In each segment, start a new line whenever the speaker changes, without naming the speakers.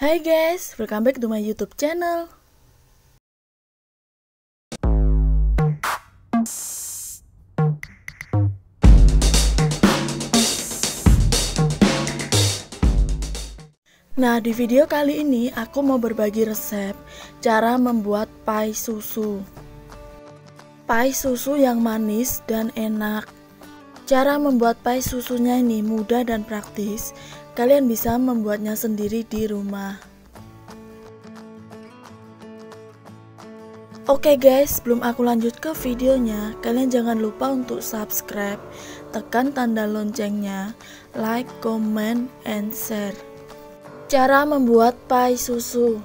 Hai guys, welcome back to my YouTube channel. Nah, di video kali ini aku mau berbagi resep cara membuat pai susu. Pai susu yang manis dan enak. Cara membuat pai susunya ini mudah dan praktis. Kalian bisa membuatnya sendiri di rumah. Oke guys, sebelum aku lanjut ke videonya, kalian jangan lupa untuk subscribe, tekan tanda loncengnya, like, comment, and share. Cara membuat pai susu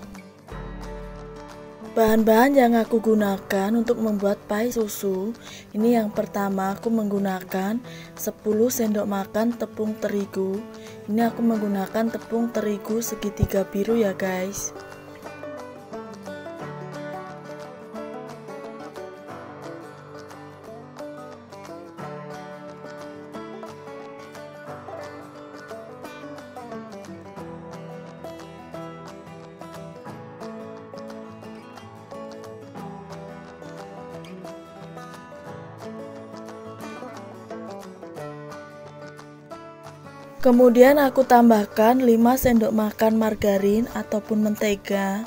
Bahan-bahan yang aku gunakan untuk membuat pai susu Ini yang pertama aku menggunakan 10 sendok makan tepung terigu. Ini aku menggunakan tepung terigu segitiga biru ya guys Kemudian aku tambahkan 5 sendok makan margarin ataupun mentega.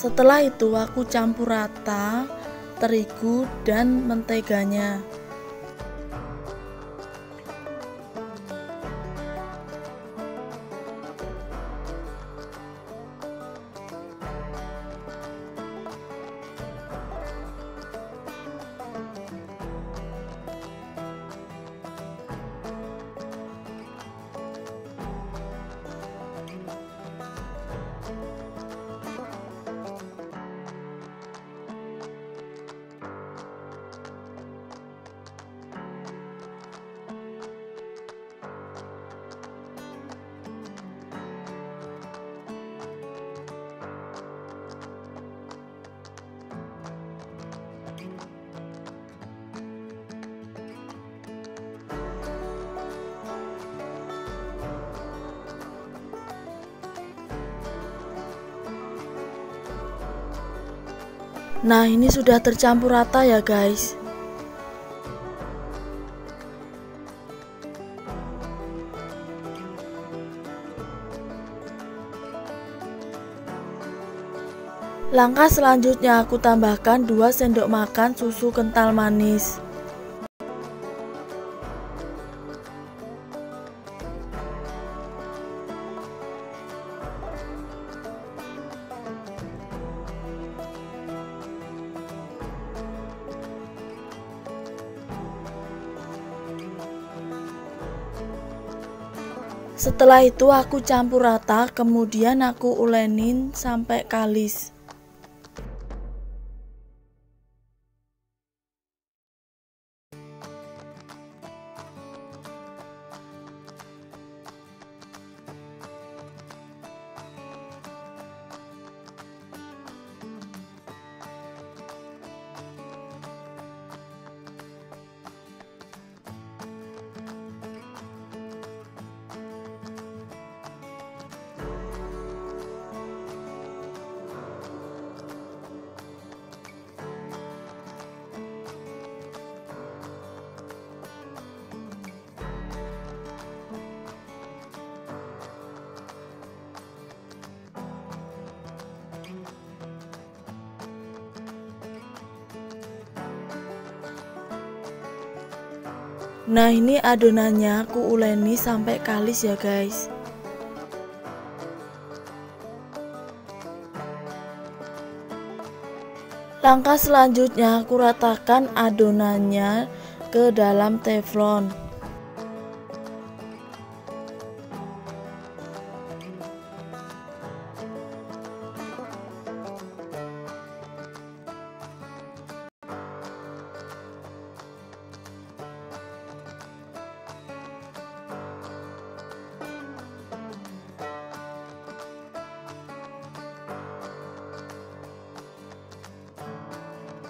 Setelah itu aku campur rata terigu dan menteganya. Nah ini sudah tercampur rata ya guys. Langkah selanjutnya aku tambahkan 2 sendok makan susu kental manis Setelah itu aku campur rata, kemudian aku ulenin sampai kalis. Nah ini adonannya aku uleni sampai kalis ya guys. Langkah selanjutnya aku ratakan adonannya ke dalam teflon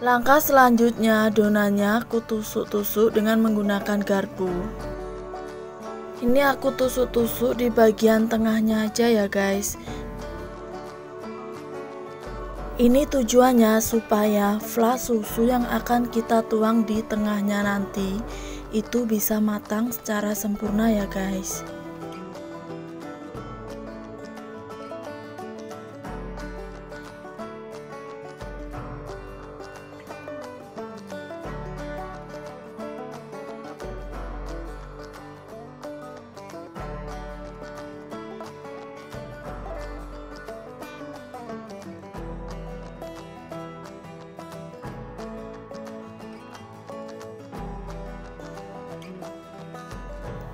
Langkah selanjutnya adonannya aku tusuk-tusuk dengan menggunakan garpu. Ini aku tusuk-tusuk di bagian tengahnya aja ya guys. Ini tujuannya supaya flas susu yang akan kita tuang di tengahnya nanti itu bisa matang secara sempurna ya guys.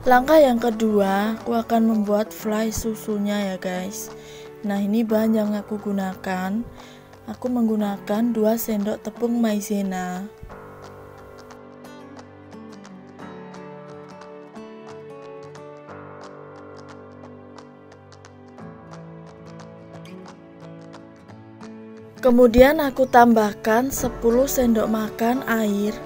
Langkah yang kedua, aku akan membuat fly susunya ya guys. Nah, ini bahan yang aku gunakan. Aku menggunakan 2 sendok tepung maizena. Kemudian aku tambahkan 10 sendok makan air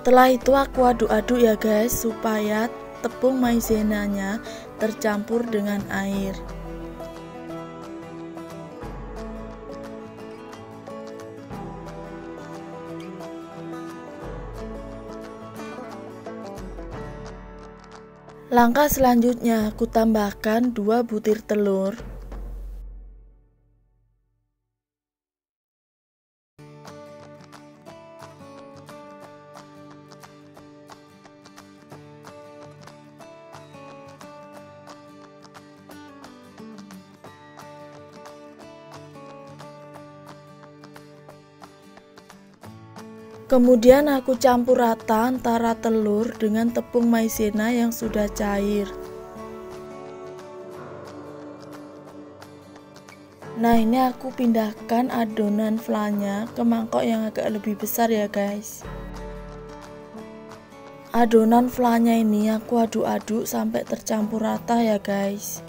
Setelah itu aku aduk-aduk ya guys supaya tepung maizenanya tercampur dengan air. Langkah selanjutnya aku tambahkan 2 butir telur Kemudian aku campur rata antara telur dengan tepung maizena yang sudah cair. Nah ini aku pindahkan adonan flanya ke mangkok yang agak lebih besar ya guys Adonan flanya ini aku aduk-aduk sampai tercampur rata ya guys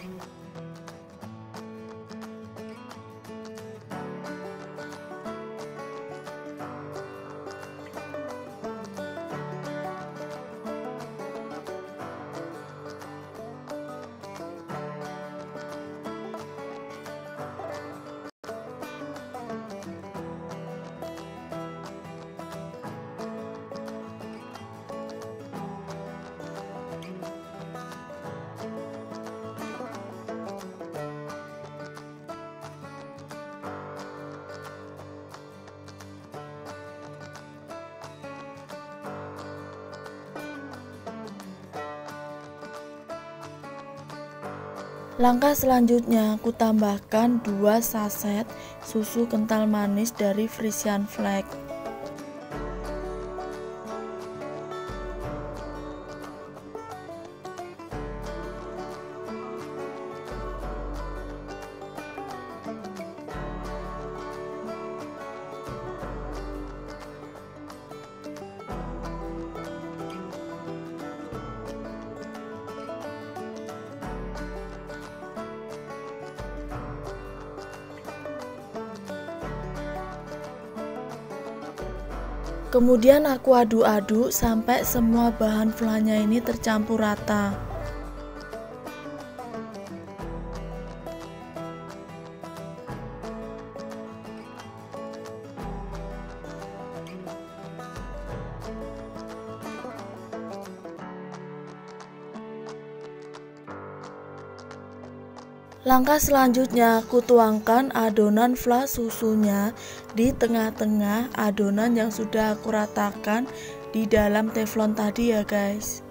Langkah selanjutnya aku tambahkan 2 saset susu kental manis dari Frisian Flag. Kemudian aku aduk-aduk sampai semua bahan flanya ini tercampur rata. Langkah selanjutnya aku tuangkan adonan flas susunya di tengah-tengah adonan yang sudah aku ratakan di dalam teflon tadi ya guys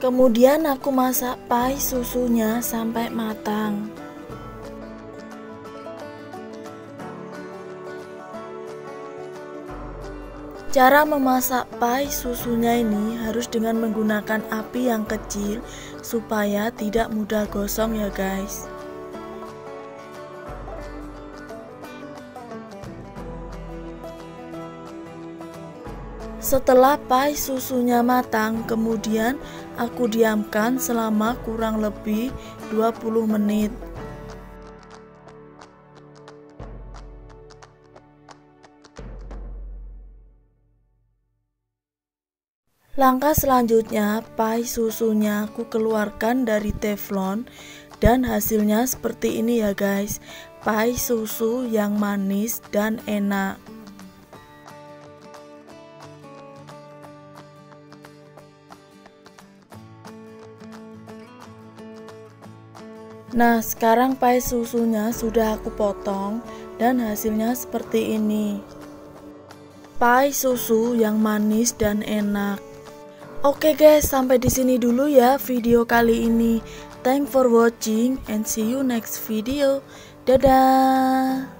Kemudian aku masak pai susunya sampai matang. Cara memasak pai susunya ini harus dengan menggunakan api yang kecil supaya tidak mudah gosong ya guys. Setelah pai susunya matang, kemudian aku diamkan selama kurang lebih 20 menit. Langkah selanjutnya, pai susunya aku keluarkan dari teflon dan hasilnya seperti ini ya guys. Pai susu yang manis dan enak. Nah, sekarang pai susunya sudah aku potong dan hasilnya seperti ini. Pai susu yang manis dan enak. Oke guys, sampai di sini dulu ya video kali ini. Thank for watching and see you next video. Dadah.